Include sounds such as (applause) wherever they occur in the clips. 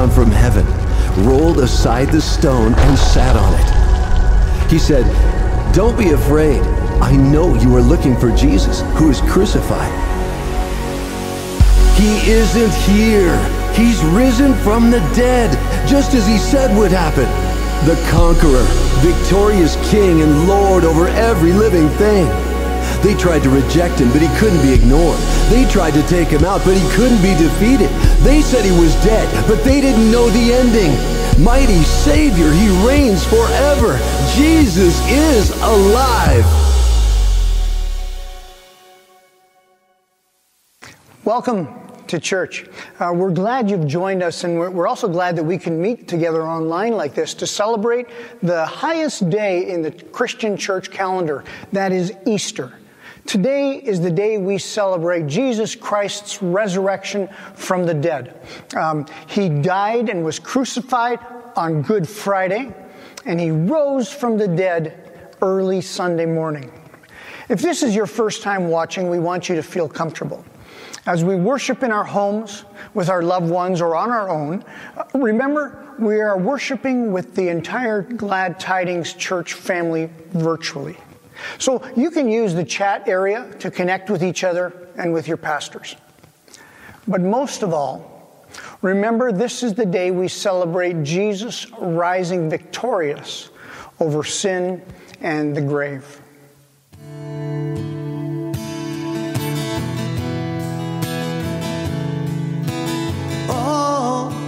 down from heaven, rolled aside the stone, and sat on it. He said, Don't be afraid. I know you are looking for Jesus, who is crucified. He isn't here. He's risen from the dead, just as he said would happen. The conqueror, victorious king and lord over every living thing. They tried to reject him, but he couldn't be ignored. They tried to take him out, but he couldn't be defeated. They said he was dead, but they didn't know the ending. Mighty Savior, he reigns forever. Jesus is alive. Welcome to church. Uh, we're glad you've joined us, and we're, we're, also glad that we can meet together online like this to celebrate the highest day in the Christian church calendar that is Easter. Today is the day we celebrate Jesus Christ's resurrection from the dead. Um, he died and was crucified on Good Friday, and he rose from the dead early Sunday morning. If this is your first time watching, we want you to feel comfortable. As we worship in our homes, with our loved ones, or on our own, remember we are worshiping with the entire Glad Tidings Church family virtually. So you can use the chat area to connect with each other and with your pastors. But most of all, remember this is the day we celebrate Jesus rising victorious over sin and the grave. on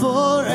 done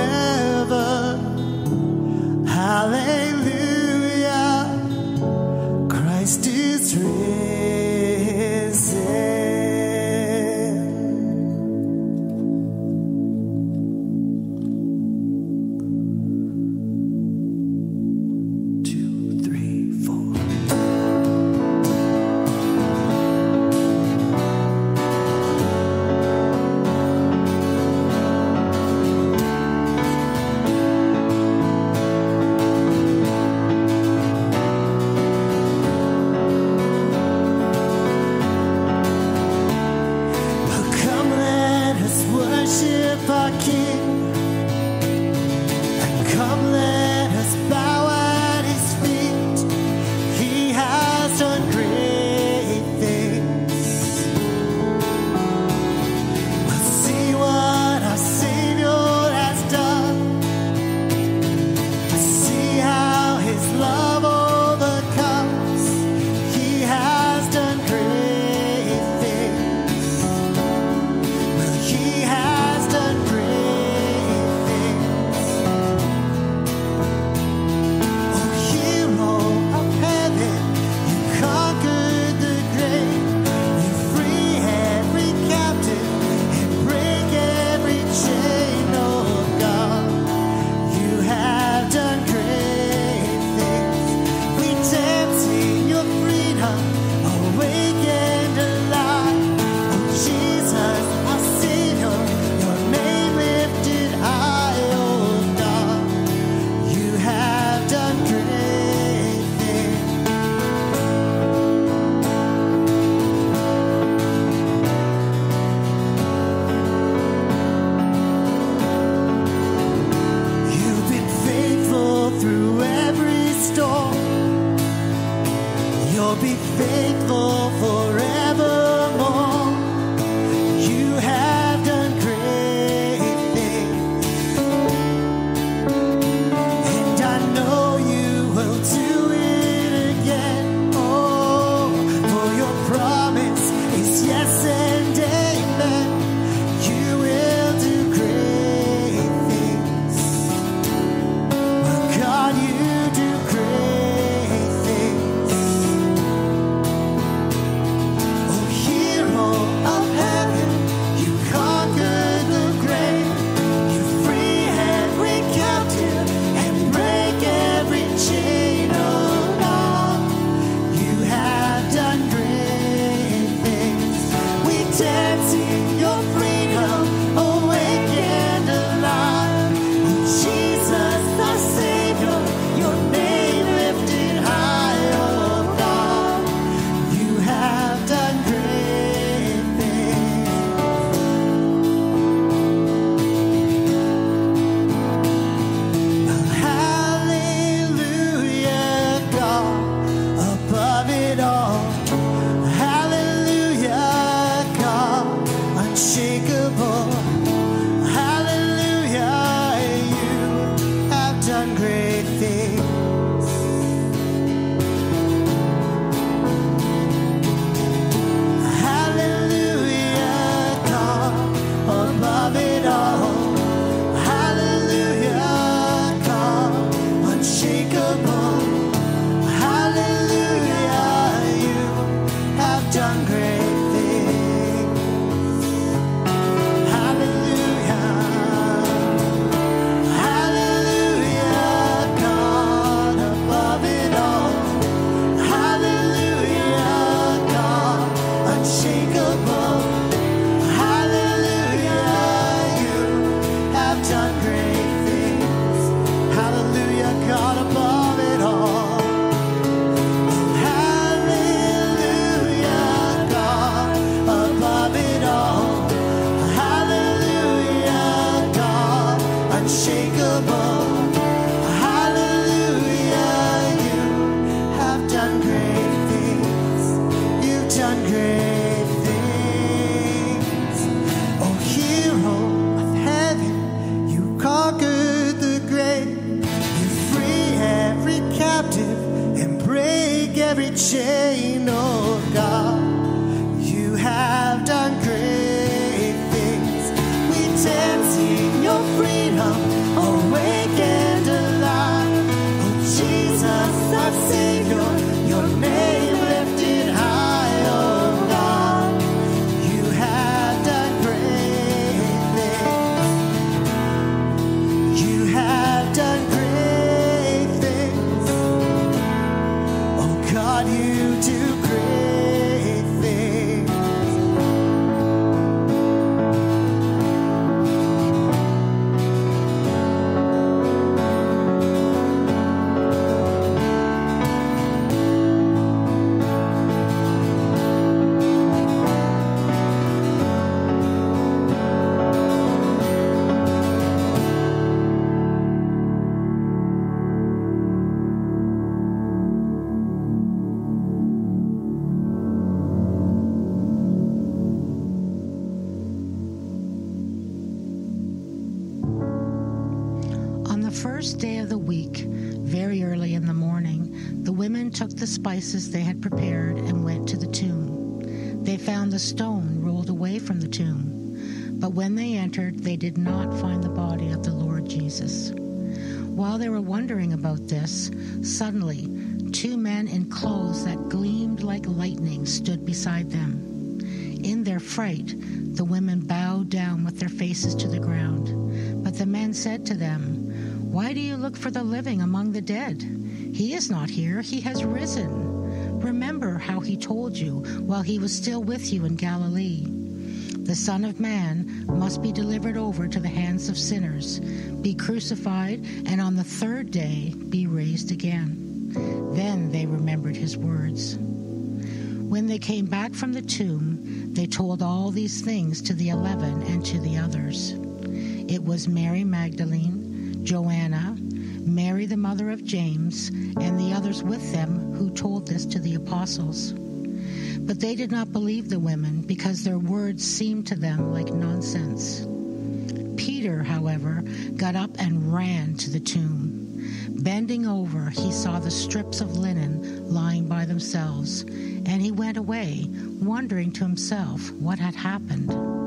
they had prepared and went to the tomb. They found the stone rolled away from the tomb, but when they entered, they did not find the body of the Lord Jesus. While they were wondering about this, suddenly two men in clothes that gleamed like lightning stood beside them. In their fright, the women bowed down with their faces to the ground. But the men said to them, Why do you look for the living among the dead? He is not here, he has risen. Remember how he told you while he was still with you in Galilee. The Son of Man must be delivered over to the hands of sinners, be crucified, and on the third day be raised again. Then they remembered his words. When they came back from the tomb, they told all these things to the eleven and to the others. It was Mary Magdalene, Joanna, Mary the mother of James, and the others with them who told this to the apostles. But they did not believe the women because their words seemed to them like nonsense. Peter, however, got up and ran to the tomb. Bending over, he saw the strips of linen lying by themselves and he went away, wondering to himself what had happened.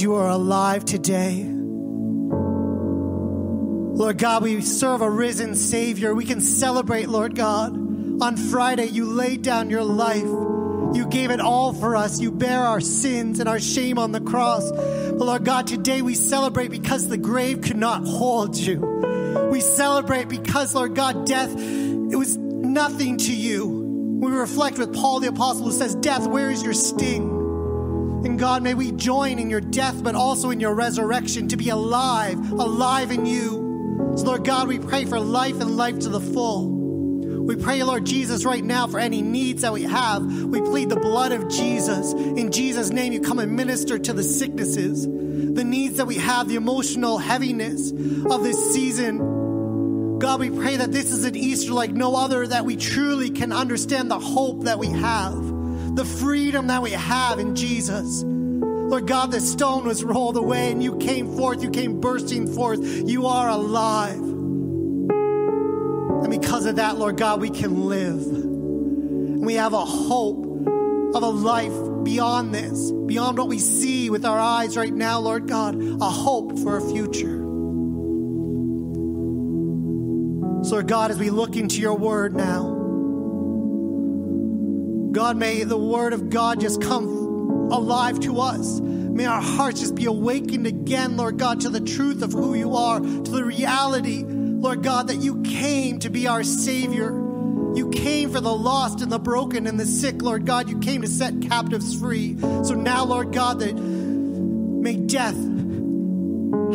You are alive today. Lord God, we serve a risen Savior. We can celebrate, Lord God. On Friday, you laid down your life. You gave it all for us. You bear our sins and our shame on the cross. But Lord God, today we celebrate because the grave could not hold you. We celebrate because, Lord God, death, it was nothing to you. We reflect with Paul the Apostle who says, Death, where is your sting? And God, may we join in your death, but also in your resurrection to be alive, alive in you. So, Lord God, we pray for life and life to the full. We pray, Lord Jesus, right now for any needs that we have. We plead the blood of Jesus. In Jesus' name, you come and minister to the sicknesses, the needs that we have, the emotional heaviness of this season. God, we pray that this is an Easter like no other, that we truly can understand the hope that we have, the freedom that we have in Jesus. Lord God, the stone was rolled away and you came forth, you came bursting forth. You are alive. And because of that, Lord God, we can live. And we have a hope of a life beyond this, beyond what we see with our eyes right now, Lord God, a hope for a future. So, Lord God, as we look into your word now, God, may the word of God just come alive to us. May our hearts just be awakened again, Lord God, to the truth of who you are, to the reality, Lord God, that you came to be our Savior. You came for the lost and the broken and the sick, Lord God. You came to set captives free. So now, Lord God, that may death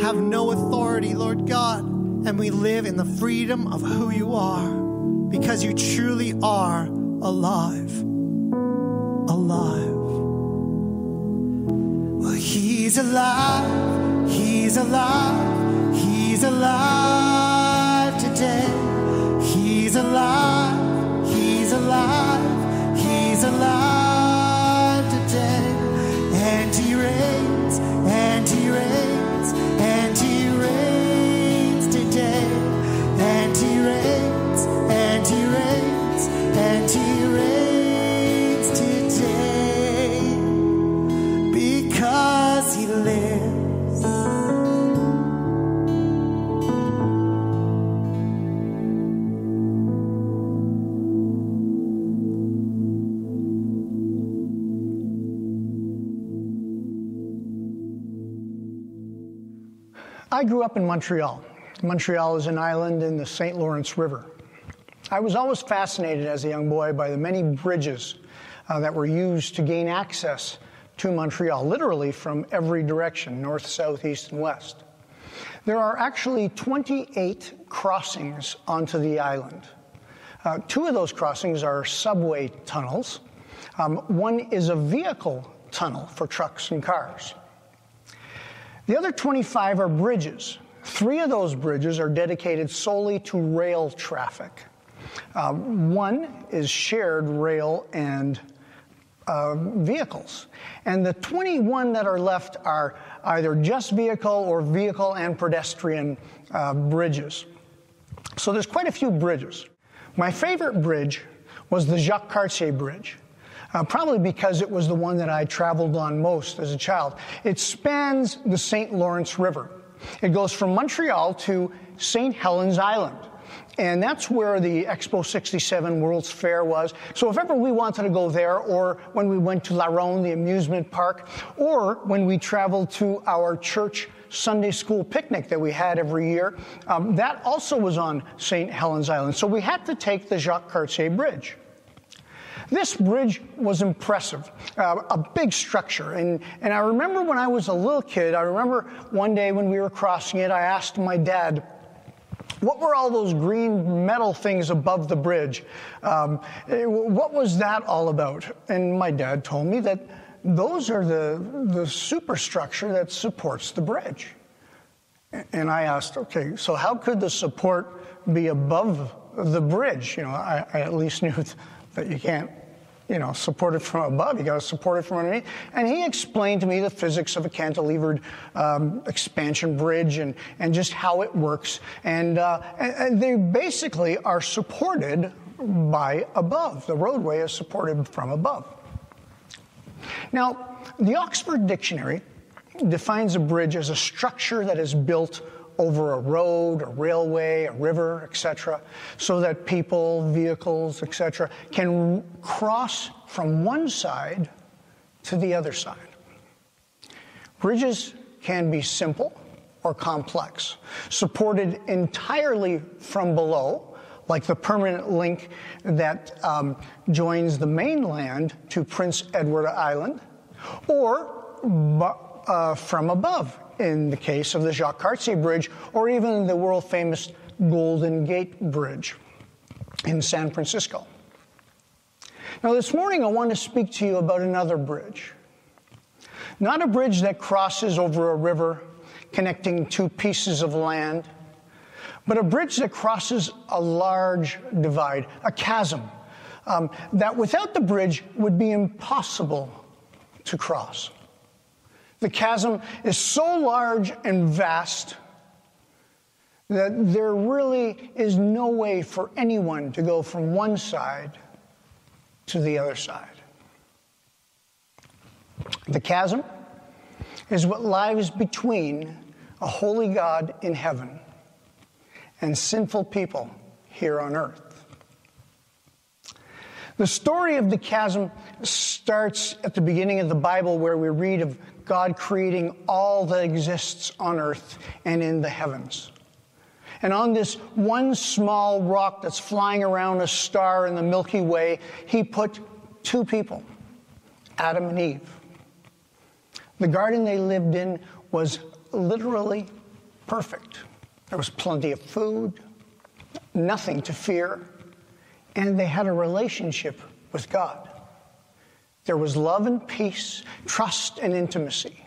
have no authority, Lord God, and we live in the freedom of who you are because you truly are alive. Alive. Well, he's alive, he's alive, he's alive today. He's alive, he's alive, he's alive today. And he reigns, and he reigns, I grew up in Montreal. Montreal is an island in the St. Lawrence River. I was always fascinated as a young boy by the many bridges uh, that were used to gain access to Montreal, literally from every direction north, south, east, and west. There are actually 28 crossings onto the island. Uh, two of those crossings are subway tunnels, um, one is a vehicle tunnel for trucks and cars. The other 25 are bridges. Three of those bridges are dedicated solely to rail traffic. Uh, one is shared rail and uh, vehicles. And the 21 that are left are either just vehicle or vehicle and pedestrian uh, bridges. So there's quite a few bridges. My favorite bridge was the Jacques Cartier Bridge. Uh, probably because it was the one that I traveled on most as a child. It spans the St. Lawrence River. It goes from Montreal to St. Helen's Island. And that's where the Expo 67 World's Fair was. So if ever we wanted to go there, or when we went to La Ronde, the amusement park, or when we traveled to our church Sunday school picnic that we had every year, um, that also was on St. Helen's Island. So we had to take the Jacques Cartier Bridge. This bridge was impressive, uh, a big structure. And, and I remember when I was a little kid, I remember one day when we were crossing it, I asked my dad, what were all those green metal things above the bridge? Um, what was that all about? And my dad told me that those are the, the superstructure that supports the bridge. And I asked, okay, so how could the support be above the bridge? You know, I, I at least knew (laughs) that you can't you know, support it from above. You got to support it from underneath. And he explained to me the physics of a cantilevered um, expansion bridge and, and just how it works. And, uh, and they basically are supported by above. The roadway is supported from above. Now, the Oxford Dictionary defines a bridge as a structure that is built over a road, a railway, a river, etc., so that people, vehicles, etc., can cross from one side to the other side. Bridges can be simple or complex, supported entirely from below, like the permanent link that um, joins the mainland to Prince Edward Island, or uh, from above, in the case of the Jacques Cartier Bridge, or even the world famous Golden Gate Bridge in San Francisco. Now, this morning I want to speak to you about another bridge. Not a bridge that crosses over a river connecting two pieces of land, but a bridge that crosses a large divide, a chasm, um, that without the bridge would be impossible to cross. The chasm is so large and vast that there really is no way for anyone to go from one side to the other side. The chasm is what lies between a holy God in heaven and sinful people here on earth. The story of the chasm starts at the beginning of the Bible, where we read of God creating all that exists on earth and in the heavens. And on this one small rock that's flying around a star in the Milky Way, he put two people, Adam and Eve. The garden they lived in was literally perfect. There was plenty of food, nothing to fear, and they had a relationship with God. There was love and peace, trust and intimacy.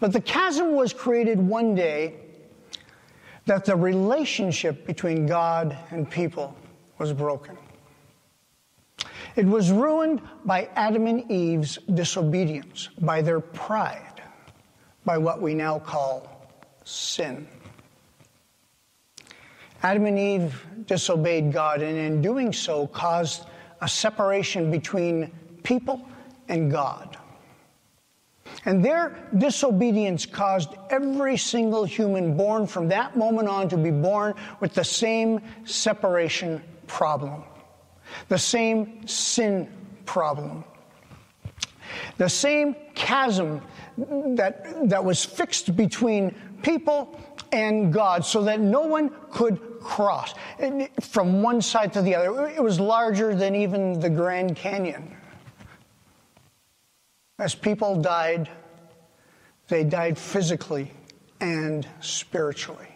But the chasm was created one day that the relationship between God and people was broken. It was ruined by Adam and Eve's disobedience, by their pride, by what we now call sin. Adam and Eve disobeyed God, and in doing so, caused a separation between people and God. And their disobedience caused every single human born from that moment on to be born with the same separation problem, the same sin problem, the same chasm that, that was fixed between people and God so that no one could cross eh, from one side to the other. It was larger than even the Grand Canyon. As people died, they died physically and spiritually.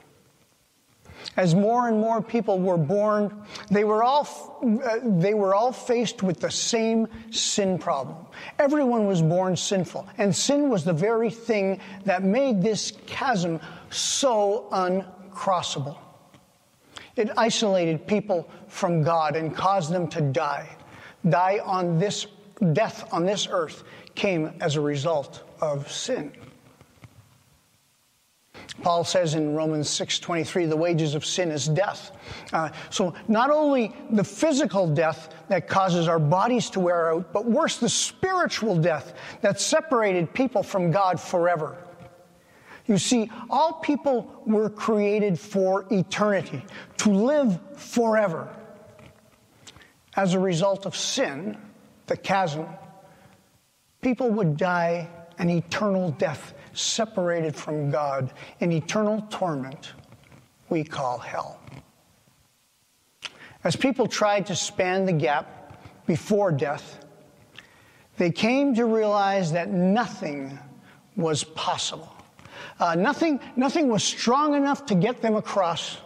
As more and more people were born, they were all, uh, they were all faced with the same sin problem. Everyone was born sinful, and sin was the very thing that made this chasm so uncrossable. It isolated people from God and caused them to die. Die on this death on this earth came as a result of sin. Paul says in Romans 6:23, the wages of sin is death. Uh, so not only the physical death that causes our bodies to wear out, but worse, the spiritual death that separated people from God forever. You see, all people were created for eternity, to live forever. As a result of sin, the chasm, people would die an eternal death, separated from God in eternal torment we call hell. As people tried to span the gap before death, they came to realize that nothing was possible. Uh, nothing, nothing was strong enough to get them across.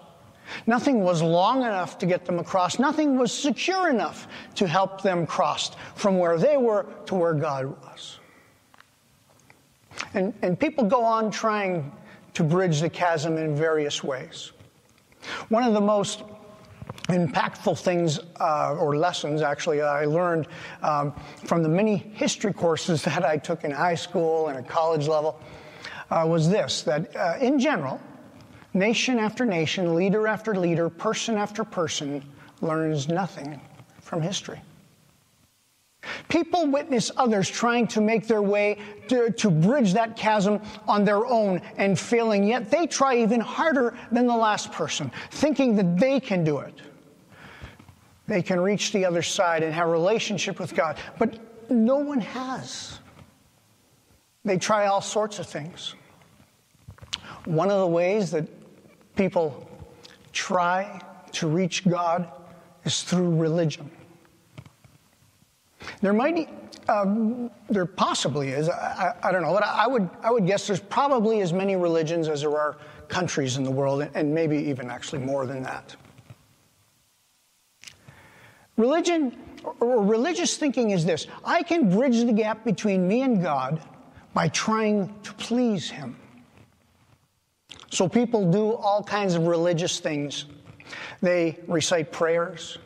Nothing was long enough to get them across. Nothing was secure enough to help them cross from where they were to where God was. And, and people go on trying to bridge the chasm in various ways. One of the most impactful things uh, or lessons actually I learned um, from the many history courses (laughs) that I took in high school and at college level uh, was this that uh, in general, nation after nation, leader after leader, person after person learns nothing from history. People witness others trying to make their way to, to, bridge that chasm on their own and failing, yet they try even harder than the last person, thinking that they can do it. They can reach the other side and have a relationship with God, but no one has. They try all sorts of things. One of the ways that people try to reach God is through religion. There might, um, there possibly is. I, I, I, don't know, but I would, I would guess there's probably as many religions as there are countries in the world, and maybe even actually more than that. Religion or religious thinking is this I can bridge the gap between me and God by trying to please Him. So people do all kinds of religious things. They recite prayers,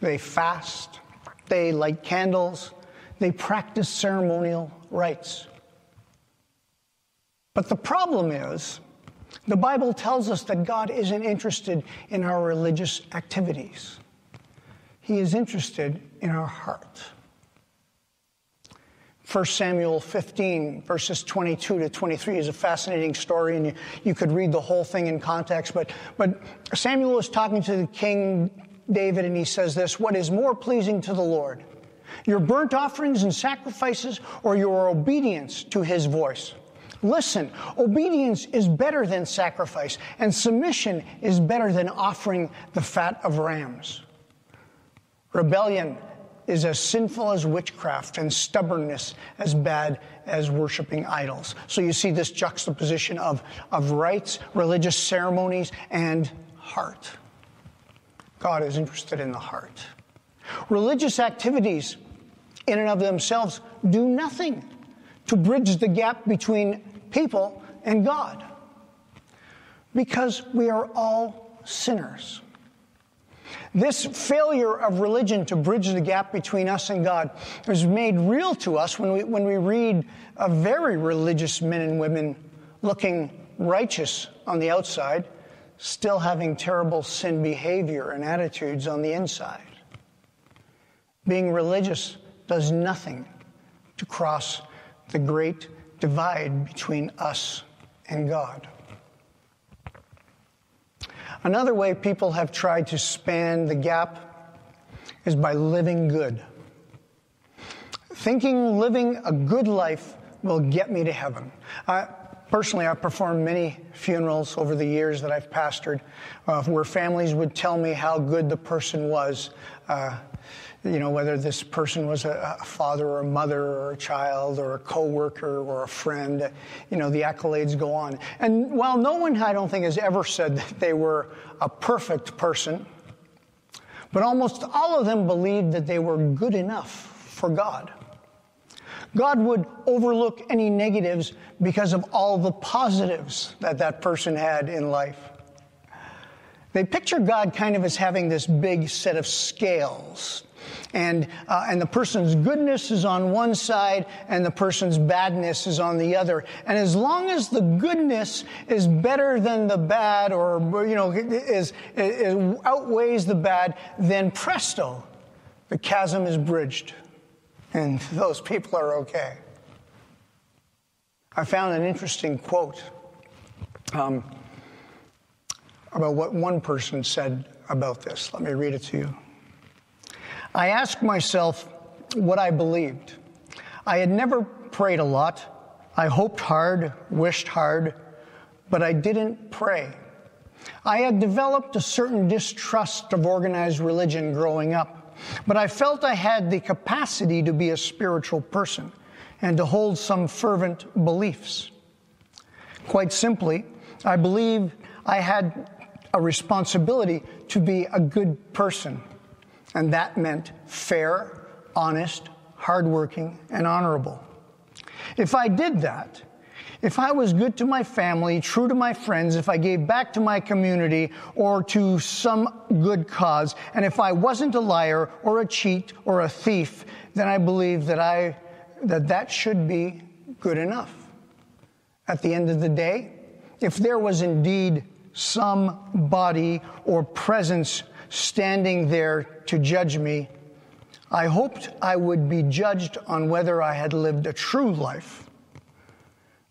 they fast, they light candles, they practice ceremonial rites. But the problem is, the Bible tells us that God isn't interested in our religious activities. He is interested in our heart. 1 Samuel 15, verses 22 to 23 is a fascinating story, and you, you could read the whole thing in context. But, but Samuel is talking to the king David, and he says this What is more pleasing to the Lord? Your burnt offerings and sacrifices, or your obedience to his voice? Listen, obedience is better than sacrifice, and submission is better than offering the fat of rams. Rebellion is as sinful as witchcraft, and stubbornness as bad as worshiping idols. So you see this juxtaposition of, of rites, religious ceremonies, and heart. God is interested in the heart. Religious activities, in and of themselves, do nothing to bridge the gap between people and God because we are all sinners. This failure of religion to bridge the gap between us and God is made real to us when we, when we read of very religious men and women looking righteous on the outside, still having terrible sin behavior and attitudes on the inside. Being religious does nothing to cross the great divide between us and God. Another way people have tried to span the gap is by living good. Thinking living a good life will get me to heaven. Uh, personally, I've performed many funerals over the years that I've pastored uh, where families would tell me how good the person was. Uh, you know, whether this person was a, a, father or a mother or a child or a coworker or a friend, you know, the accolades go on. And while no one, I don't think, has ever said that they were a perfect person, but almost all of them believed that they were good enough for God. God would overlook any negatives because of all the positives that that person had in life. They picture God kind of as having this big set of scales and, uh, and the person's goodness is on one side and the person's badness is on the other. And as long as the goodness is better than the bad or, you know, is, is outweighs the bad, then presto, the chasm is bridged and (laughs) those people are okay. I found an interesting quote um, about what one person said about this. Let me read it to you. I asked myself what I believed. I had never prayed a lot. I hoped hard, wished hard, but I didn't pray. I had developed a certain distrust of organized religion growing up, but I felt I had the capacity to be a spiritual person and to hold some fervent beliefs. Quite simply, I believed I had a responsibility to be a good person, and that meant fair, honest, hardworking, and honorable. If I did that, if I was good to my family, true to my friends, if I gave back to my community or to some good cause, and if I wasn't a liar or a cheat or a thief, then I believe that I that that should be good enough. At the end of the day, if there was indeed some body or presence standing there to judge me, I hoped I would be judged on whether I had lived a true life,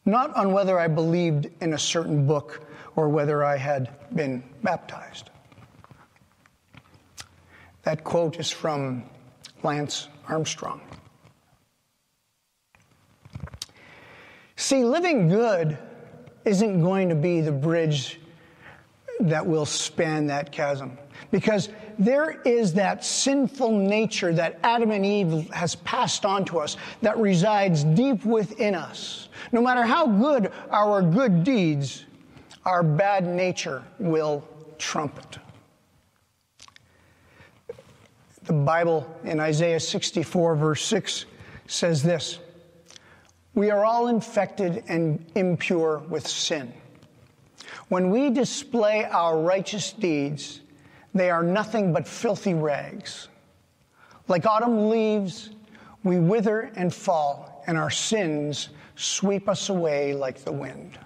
not on whether I believed in a certain book or whether I had been baptized. That quote is from Lance Armstrong. See, living good isn't going to be the bridge that will span that chasm. Because there is that sinful nature that Adam and Eve has passed on to us that resides deep within us. No matter how good our good deeds, our bad nature will trumpet. The Bible in Isaiah 64, verse 6 says this We are all infected and impure with sin. When we display our righteous deeds, they are nothing but filthy rags. Like autumn leaves, we wither and fall, and our sins sweep us away like the wind.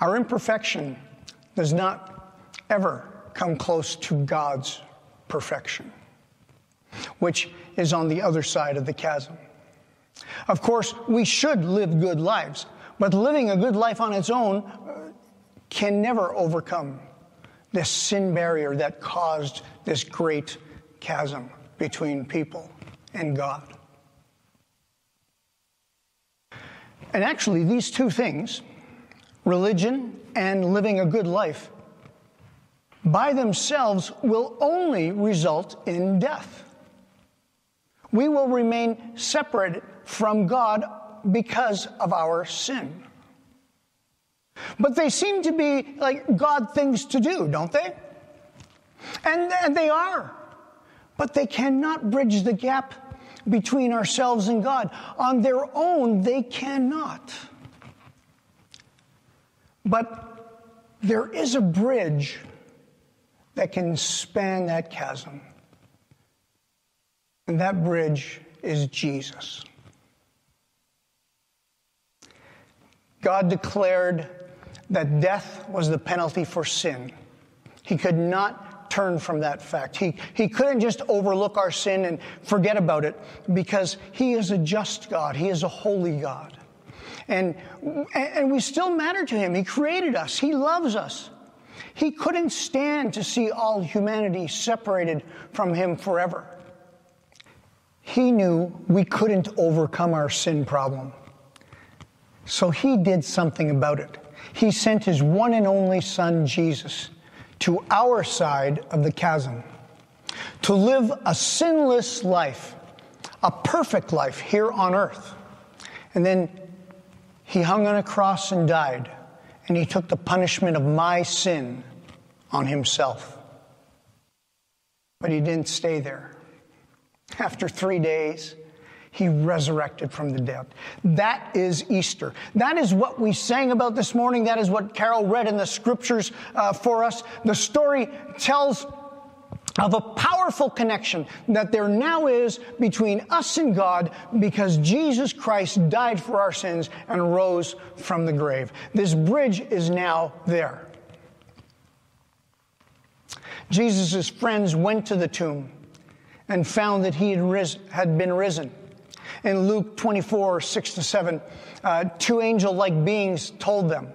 Our imperfection does not ever come close to God's perfection, which is on the other side of the chasm. Of course, we should live good lives, but living a good life on its own uh, can never overcome this sin barrier that caused this great chasm between people and God. And actually, these two things, religion and living a good life, by themselves will only result in death. We will remain separated from God because of our sin. But they seem to be like God things to do, don't they? And, and they are. But they cannot bridge the gap between ourselves and God. On their own, they cannot. But there is a bridge that can span that chasm. And that bridge is Jesus. God declared that death was the penalty for sin. He could not turn from that fact. He, he couldn't just overlook our sin and forget about it because He is a just God, He is a holy God. And, and we still matter to Him. He created us, He loves us. He couldn't stand to see all humanity separated from Him forever. He knew we couldn't overcome our sin problem. So he did something about it. He sent his one and only Son, Jesus, to our side of the chasm to live a sinless life, a perfect life here on earth. And then he hung on a cross and died, and he took the punishment of my sin on himself. But he didn't stay there. After three days, he resurrected from the dead. That is Easter. That is what we sang about this morning. That is what Carol read in the scriptures uh, for us. The story tells of a powerful connection that there now is between us and God because Jesus Christ died for our sins and rose from the grave. This bridge is now there. Jesus' friends went to the tomb and found that he had, had been risen. In Luke 24, 6 to 7, uh, two angel like beings told them,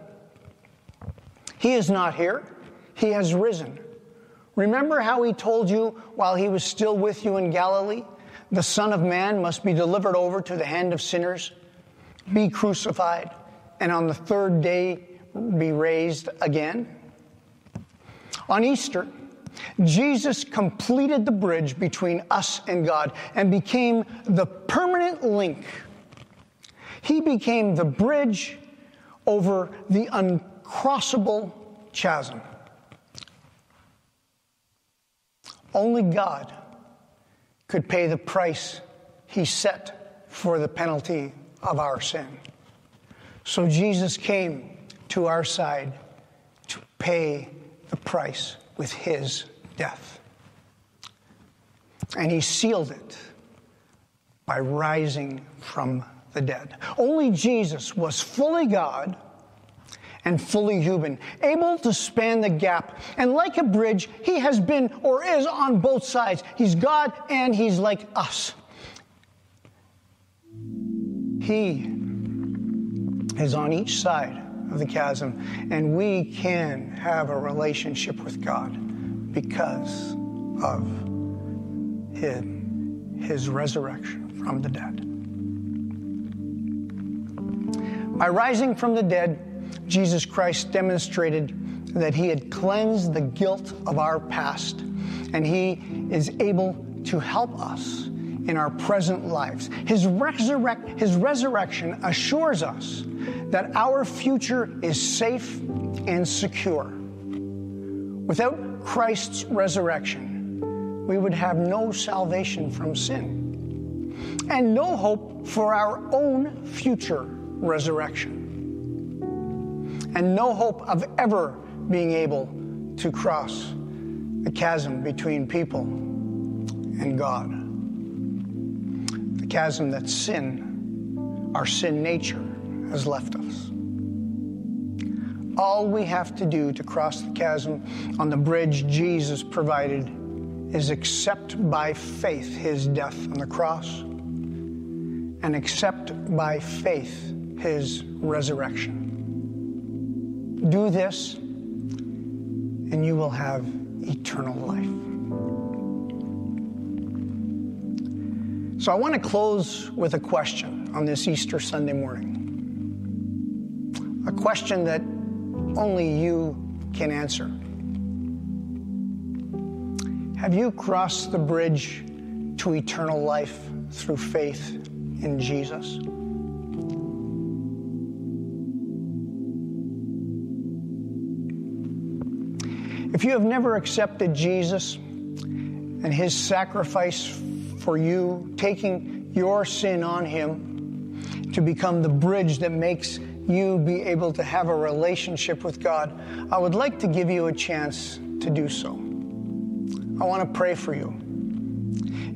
He is not here, He has risen. Remember how He told you while He was still with you in Galilee? The Son of Man must be delivered over to the hand of sinners, be crucified, and on the third day be raised again. On Easter, Jesus completed the bridge between us and God and became the permanent link. He became the bridge over the uncrossable chasm. Only God could pay the price he set for the penalty of our sin. So Jesus came to our side to pay the price with his death. And he sealed it by rising from the dead. Only Jesus was fully God and fully human, able to span the gap. And like a bridge, he has been or is on both sides. He's God and he's like us. He is on each side of the chasm, and we can have a relationship with God because of his, his resurrection from the dead. By rising from the dead, Jesus Christ demonstrated that he had cleansed the guilt of our past, and he is able to help us in our present lives. His, resurrect, his resurrection assures us that our future is safe and secure. Without Christ's resurrection, we would have no salvation from sin and no hope for our own future resurrection, and no hope of ever being able to cross the chasm between people and God. Chasm that sin, our sin nature, has left us. All we have to do to cross the chasm on the bridge Jesus provided is accept by faith his death on the cross and accept by faith his resurrection. Do this, and you will have eternal life. So, I want to close with a question on this Easter Sunday morning a question that only you can answer. Have you crossed the bridge to eternal life through faith in Jesus? If you have never accepted Jesus and his sacrifice for you, taking your sin on him to become the bridge that makes you be able to have a relationship with God, I would like to give you a chance to do so. I want to pray for you.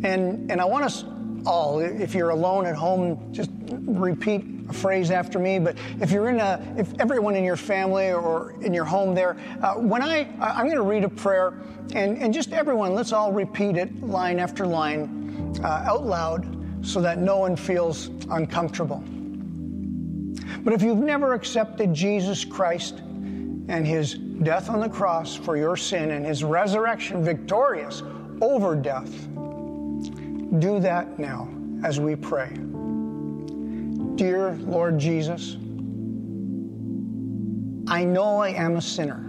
And, and I want us all, if you're alone at home, just repeat a phrase after me. But if you're in a, if everyone in your family or in your home there, uh, when I, I'm going to read a prayer, and, and just everyone, let's all repeat it line after line uh, out loud so that no one feels uncomfortable. But if you've never accepted Jesus Christ and his death on the cross for your sin and his resurrection victorious over death, do that now as we pray. Dear Lord Jesus, I know I am a sinner.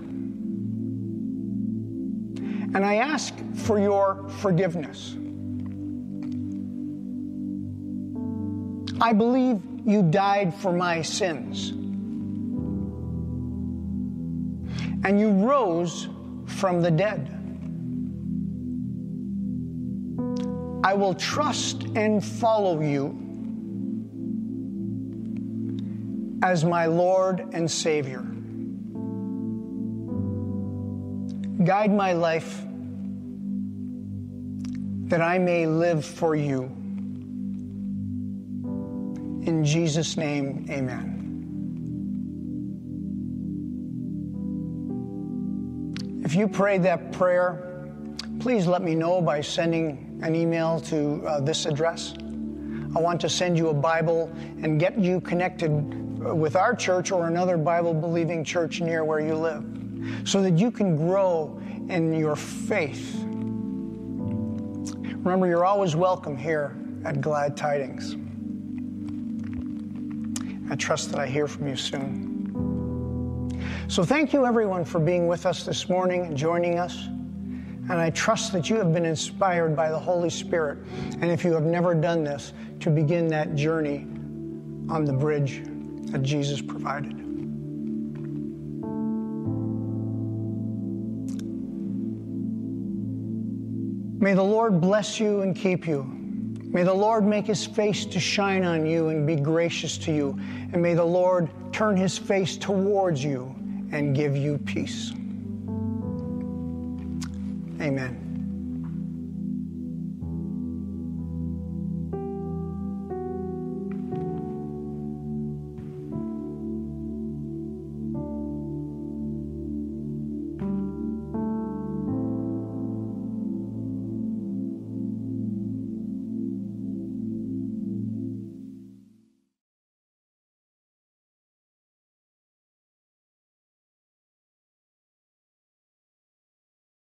And I ask for your forgiveness. I believe you died for my sins. And you rose from the dead. I will trust and follow you as my Lord and Savior. Guide my life that I may live for you. In Jesus' name, amen. If you prayed that prayer, please let me know by sending an email to uh, this address. I want to send you a Bible and get you connected with our church or another Bible believing church near where you live so that you can grow in your faith. Remember, you're always welcome here at Glad Tidings. I trust that I hear from you soon. So, thank you everyone for being with us this morning and joining us. And I trust that you have been inspired by the Holy Spirit. And if you have never done this, to begin that journey on the bridge that Jesus provided. May the Lord bless you and keep you. May the Lord make his face to shine on you and be gracious to you. And may the Lord turn his face towards you and give you peace. Amen.